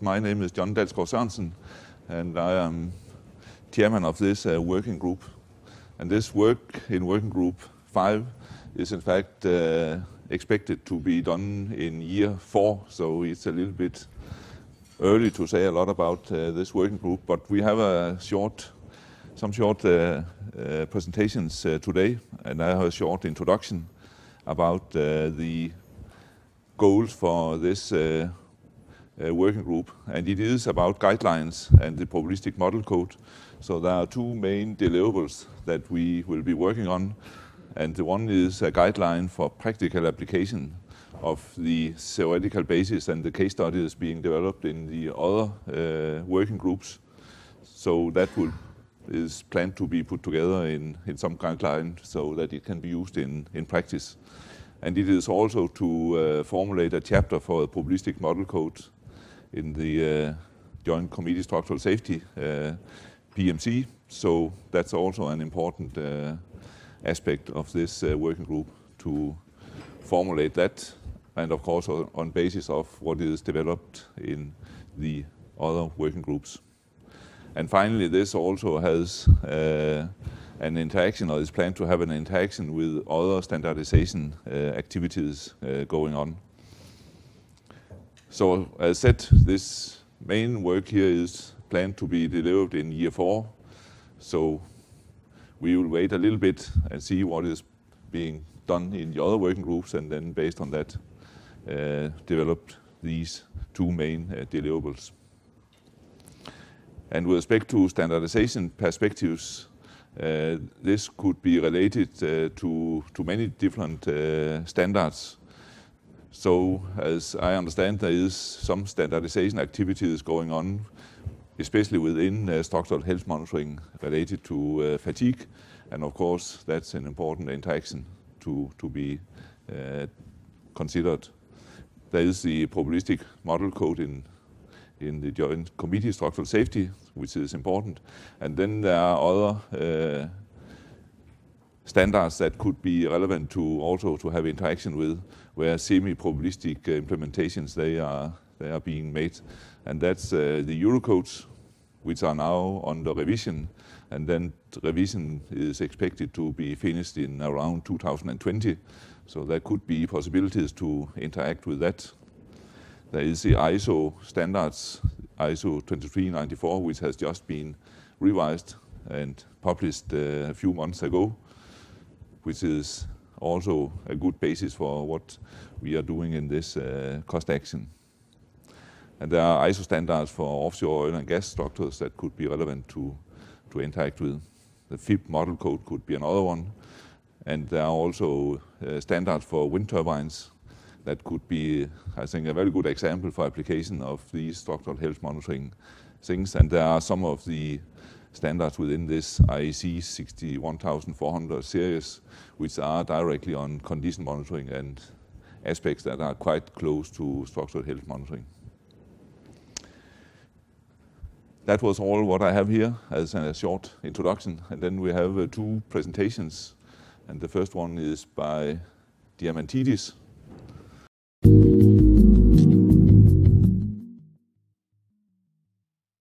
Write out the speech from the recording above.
My name is John Dalsgaard Sørensen, and I am chairman of this uh, working group. And this work in working group 5 is in fact uh, expected to be done in year 4, so it's a little bit early to say a lot about uh, this working group, but we have a short, some short uh, uh, presentations uh, today, and I have a short introduction about the goals for this working group, and it is about guidelines and the probabilistic model code. So there are two main deliverables that we will be working on, and the one is a guideline for practical application of the theoretical basis and the case studies being developed in the other uh, working groups. So that will is planned to be put together in, in some guideline so that it can be used in, in practice. And it is also to uh, formulate a chapter for the probabilistic model code in the uh, Joint Committee Structural Safety, uh, PMC. So that's also an important uh, aspect of this working group to formulate that, and of course on, on basis of what is developed in the other working groups. And finally, this also has uh, an interaction or is planned to have an interaction with other standardization uh, activities uh, going on. So as said, this main work here is planned to be delivered in year four. So we will wait a little bit and see what is being done in the other working groups, and then based on that, uh, develop these two main uh, deliverables. And with respect to standardization perspectives, uh, this could be related to, to many different standards. So as I understand, there is some standardization activities going on, especially within uh, structural health monitoring related to uh, fatigue. And of course, that's an important interaction to, to be uh, considered. There is the probabilistic model code in in the Joint Committee Structural Safety, which is important. And then there are other uh, standards that could be relevant to also to have interaction with, where semi-probabilistic implementations they are they are being made, and that's uh, the Eurocodes, which are now under revision, and then revision is expected to be finished in around 2020. So there could be possibilities to interact with that. There is the ISO standards, ISO 2394, which has just been revised and published uh, a few months ago, which is also a good basis for what we are doing in this uh, cost action. And there are ISO standards for offshore oil and gas structures that could be relevant to, to interact with. The fib model code could be another one. And there are also uh, standards for wind turbines that could be, I think, a very good example for application of these structural health monitoring things. And there are some of the standards within this IEC 61400 series, which are directly on condition monitoring and aspects that are quite close to structural health monitoring. That was all what I have here as a short introduction. And then we have uh, two presentations. And the first one is by Diamantidis,